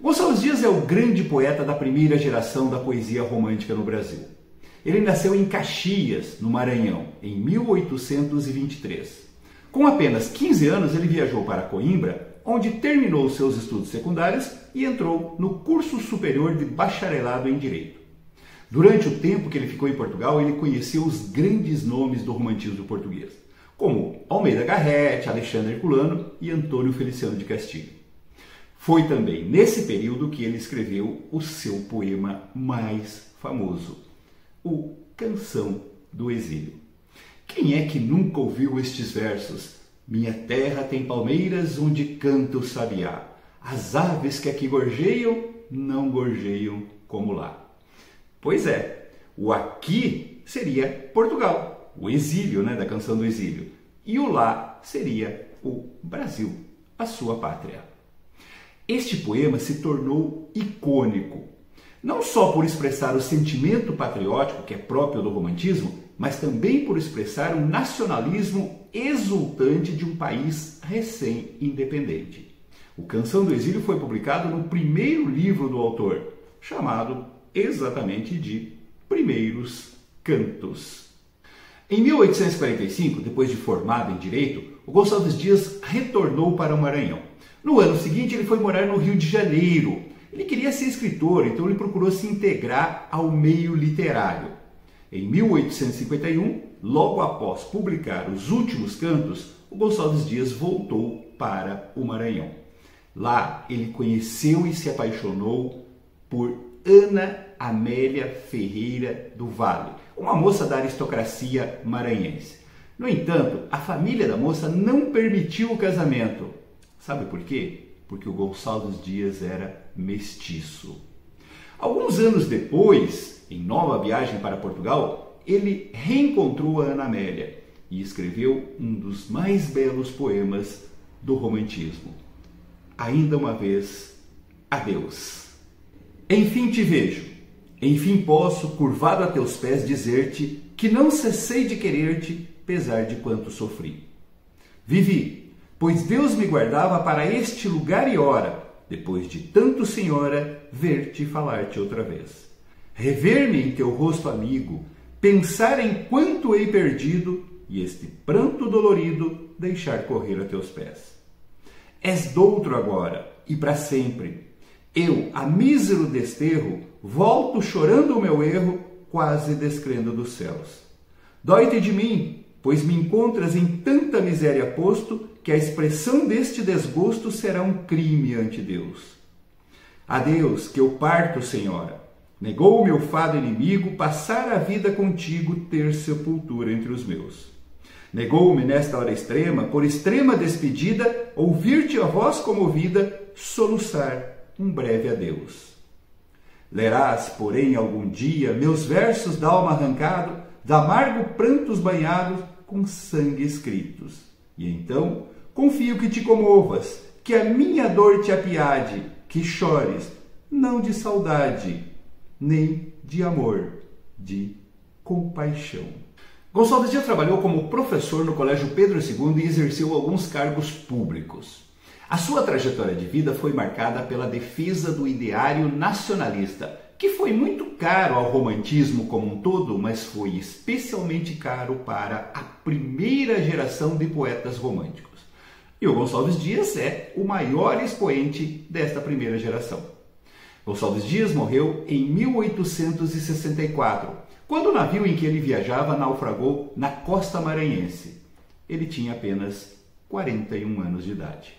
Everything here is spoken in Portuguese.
Gonçalves Dias é o grande poeta da primeira geração da poesia romântica no Brasil. Ele nasceu em Caxias, no Maranhão, em 1823. Com apenas 15 anos, ele viajou para Coimbra, onde terminou seus estudos secundários e entrou no curso superior de bacharelado em Direito. Durante o tempo que ele ficou em Portugal, ele conheceu os grandes nomes do romantismo português, como Almeida Garrett, Alexandre Herculano e Antônio Feliciano de Castilho. Foi também nesse período que ele escreveu o seu poema mais famoso, o Canção do Exílio. Quem é que nunca ouviu estes versos? Minha terra tem palmeiras onde canta o sabiá. As aves que aqui gorjeiam não gorjeiam como lá. Pois é, o aqui seria Portugal, o exílio, né, da canção do exílio. E o lá seria o Brasil, a sua pátria. Este poema se tornou icônico, não só por expressar o sentimento patriótico que é próprio do romantismo, mas também por expressar o nacionalismo exultante de um país recém-independente. O Canção do Exílio foi publicado no primeiro livro do autor, chamado exatamente de Primeiros Cantos. Em 1845, depois de formado em Direito, o Gonçalves Dias retornou para o Maranhão no ano seguinte, ele foi morar no Rio de Janeiro. Ele queria ser escritor, então ele procurou se integrar ao meio literário. Em 1851, logo após publicar os últimos cantos, o Gonçalves Dias voltou para o Maranhão. Lá ele conheceu e se apaixonou por Ana Amélia Ferreira do Vale, uma moça da aristocracia maranhense. No entanto, a família da moça não permitiu o casamento Sabe por quê? Porque o Gonçalves Dias era mestiço. Alguns anos depois, em nova viagem para Portugal, ele reencontrou a Ana Amélia e escreveu um dos mais belos poemas do romantismo. Ainda uma vez, adeus. Enfim te vejo, enfim posso, curvado a teus pés, dizer-te que não cessei de querer-te, pesar de quanto sofri. Vivi, pois Deus me guardava para este lugar e hora, depois de tanto, Senhora, ver-te e falar-te outra vez. Rever-me em teu rosto amigo, pensar em quanto hei perdido e este pranto dolorido deixar correr a teus pés. És doutro agora e para sempre. Eu, a mísero desterro, volto chorando o meu erro, quase descrendo dos céus. Dói-te de mim, pois me encontras em tanta miséria posto que a expressão deste desgosto será um crime ante Deus. Adeus, que eu parto, Senhora. Negou o meu fado inimigo passar a vida contigo, ter sepultura entre os meus. Negou-me nesta hora extrema, por extrema despedida, ouvir-te a voz comovida, soluçar um breve adeus. Lerás, porém, algum dia meus versos d'alma arrancado, d'amargo prantos banhados, com sangue escritos. E então confio que te comovas, que a minha dor te apiade, que chores, não de saudade, nem de amor, de compaixão. Gonçalves Dias trabalhou como professor no Colégio Pedro II e exerceu alguns cargos públicos. A sua trajetória de vida foi marcada pela defesa do ideário nacionalista, que foi muito caro ao romantismo como um todo, mas foi especialmente caro para a primeira geração de poetas românticos. E o Gonçalves Dias é o maior expoente desta primeira geração. Gonçalves Dias morreu em 1864, quando o navio em que ele viajava naufragou na costa maranhense. Ele tinha apenas 41 anos de idade.